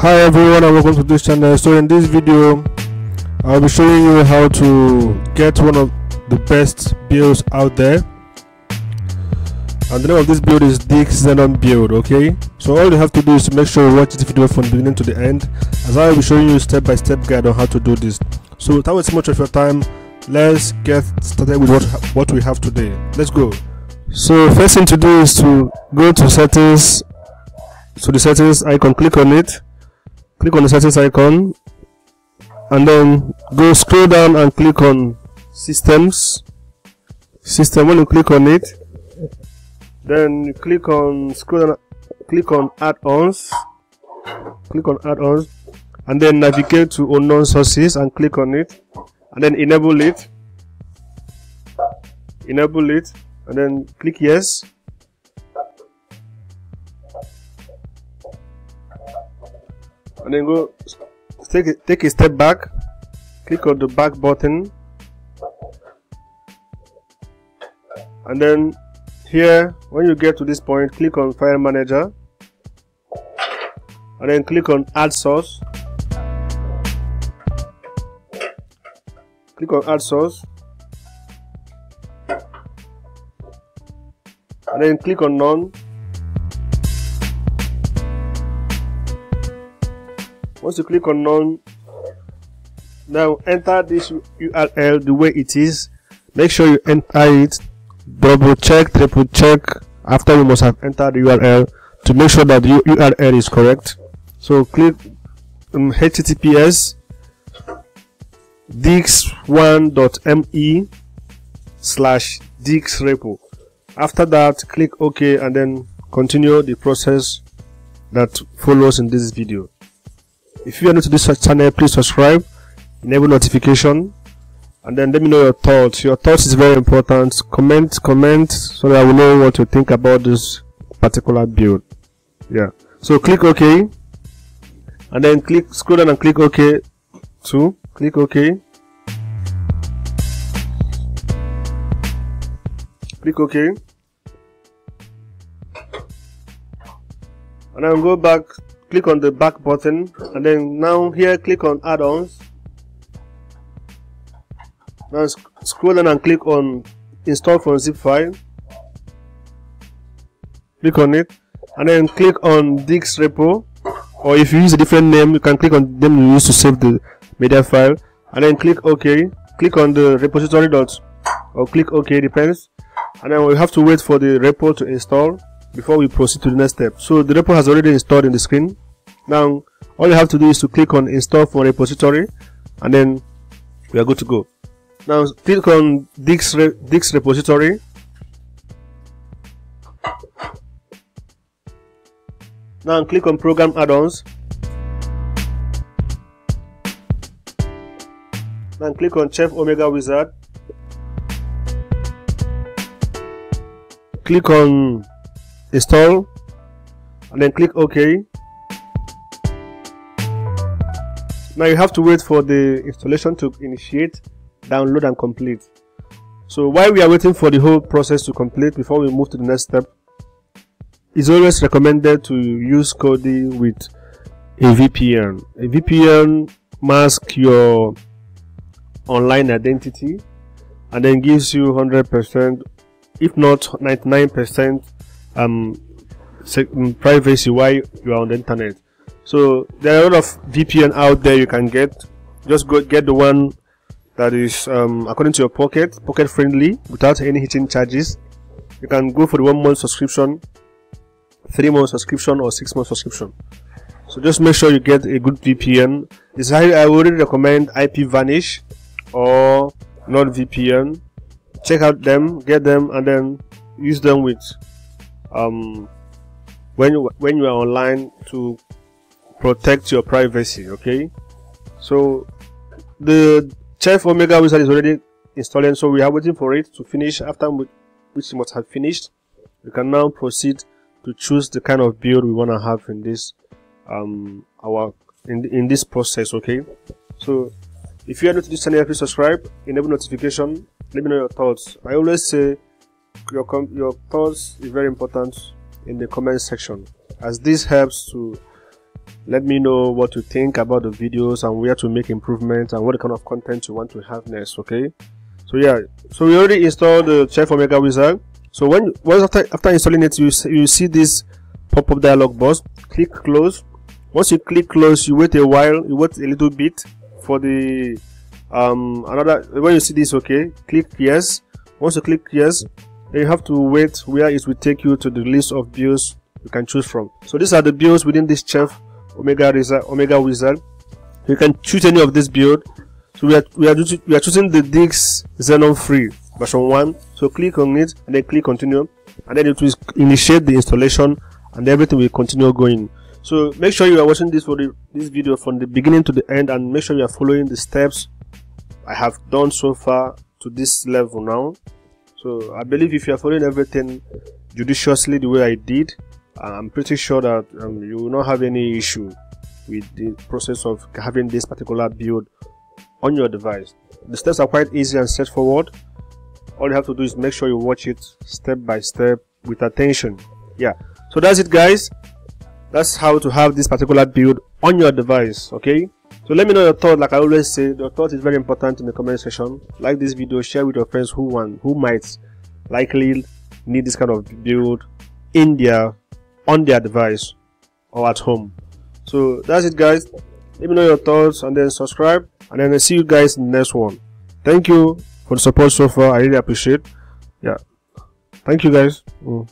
hi everyone and welcome to this channel. So in this video i'll be showing you how to get one of the best builds out there. And the name of this build is Diggz Xenon build okay? So all you have to do is to make sure you watch this video from the beginning to the end as I will be showing you a step by step guide on how to do this. So without wasting much of your time let's get started with what what we have today. Let's go. So first thing to do is to go to settings. So the settings icon click on it click on the settings icon and then go scroll down and click on systems. System when you click on it then you click on scroll down click on add-ons. Click on add-ons and then navigate to unknown sources and click on it and then enable it. Enable it and then click yes and then go take a, take a step back. Click on the back button. And then here when you get to this point click on file manager. And then click on add source. Click on add source. And then click on none once you click on none now enter this url the way it is. Make sure you enter it. Double check triple check after you must have entered the url to make sure that the url is correct. So click um, https diggz1.me slash diggz repo after that click ok and then continue the process that follows in this video if you are new to this channel please subscribe enable notification and then let me know your thoughts. Your thoughts is very important. Comment comment so that i will know what you think about this particular build. Yeah. So click ok. And then click scroll down and click ok to click ok. Click ok. And then go back click on the back button and then now here click on add-ons. Now sc scroll down and click on install from zip file. Click on it and then click on diggz repo or if you use a different name you can click on them you use to save the media file and then click ok. Click on the repository dot or click ok depends. And then we have to wait for the repo to install before we proceed to the next step. So the repo has already installed in the screen. Now all you have to do is to click on install from repository and then we are good to go. Now click on Diggz, Re Diggz repository. Now click on program add-ons. Now click on chef omega wizard. Click on install and then click ok. Now you have to wait for the installation to initiate download and complete. So while we are waiting for the whole process to complete before we move to the next step it's always recommended to use Kodi with a VPN a VPN masks your online identity and then gives you 100% if not 99% um, privacy while you are on the internet. So there are a lot of VPN out there you can get. Just go get the one that is um, according to your pocket pocket friendly without any hidden charges. You can go for the one month subscription three month subscription or six month subscription. So just make sure you get a good VPN this I, I would recommend IPVanish or NordVPN check out them get them and then use them with um when you when you are online to protect your privacy okay? So the chef omega wizard is already installing so we are waiting for it to finish. After which must have finished we can now proceed to choose the kind of build we want to have in this um our in in this process okay? So if you are new to this channel please subscribe enable notification let me know your thoughts. I always say your your thoughts is very important in the comment section. As this helps to let me know what you think about the videos and where to make improvements and what kind of content you want to have next okay? So yeah. So we already installed the chef omega wizard. So when once after after installing it you you see this pop-up dialog box. Click close. Once you click close you wait a while. You wait a little bit for the um another when you see this okay? Click yes. Once you click yes you have to wait where it will take you to the list of builds you can choose from. So these are the builds within this chef omega wizard omega wizard. You can choose any of this build. So we are we are, we are choosing the diggz xenon free version 1 so click on it and then click continue and then it will initiate the installation and everything will continue going. So make sure you are watching this for the, this video from the beginning to the end and make sure you are following the steps i have done so far to this level now so i believe if you are following everything judiciously the way i did i'm pretty sure that um, you will not have any issue with the process of having this particular build on your device. The steps are quite easy and straightforward. All you have to do is make sure you watch it step by step with attention. Yeah. So that's it guys. That's how to have this particular build on your device okay so let me know your thought like i always say your thought is very important in the comment section like this video share with your friends who want who might likely need this kind of build in their on their device or at home so that's it guys let me know your thoughts and then subscribe and then i'll see you guys in the next one thank you for the support so far. I really appreciate. Yeah. Thank you guys. Mm.